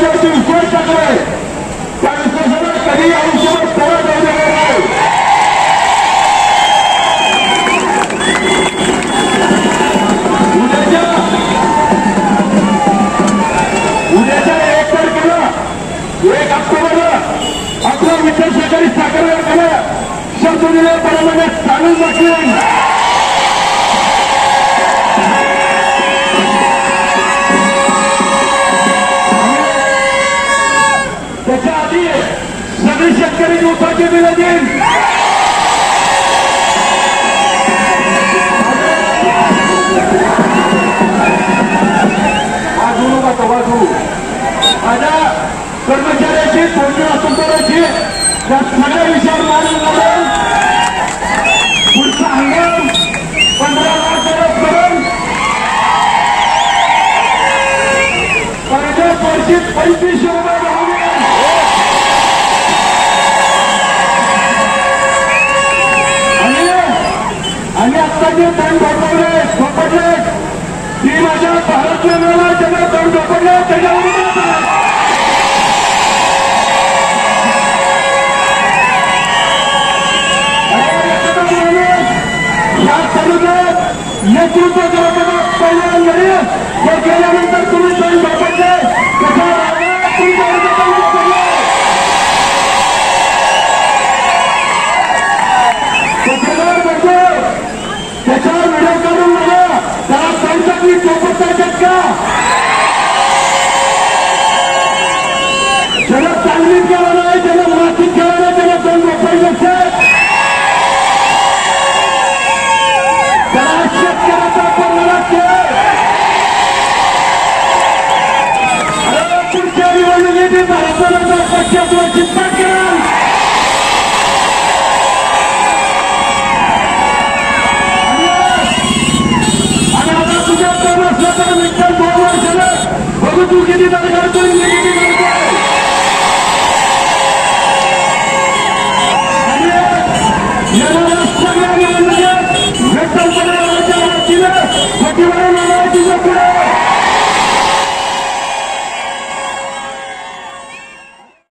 माझ्यावरती विश्वास टाकलाय त्या विश्वासाला कधी आयुष्यात परत जाऊ देणार नाही उद्याच्या उद्याच्या एक तारखेला एक ऑक्टोबरला आपला साखर कारखाना शब्द परमाने चालू दाखवेल सगळे शेतकरी दिवसाचे बिलं देईल वाजवू नका तो वाजवू माझ्या कर्मचाऱ्याची तोडणी असून करायची त्या सगळ्या विषयावर मारून लावून पुढचा हंगाम पंधरा लाख परत करून पहिल्याच वर्षी पंचवीसशे माझे तोंड झोपडले झोपडले ही माझ्या भारत नावाला त्यांना तोंड झोपडले त्याच्या नेतृत्व करत पहिल्या लढ्यात हे गेल्यानंतर Give me another, another, another.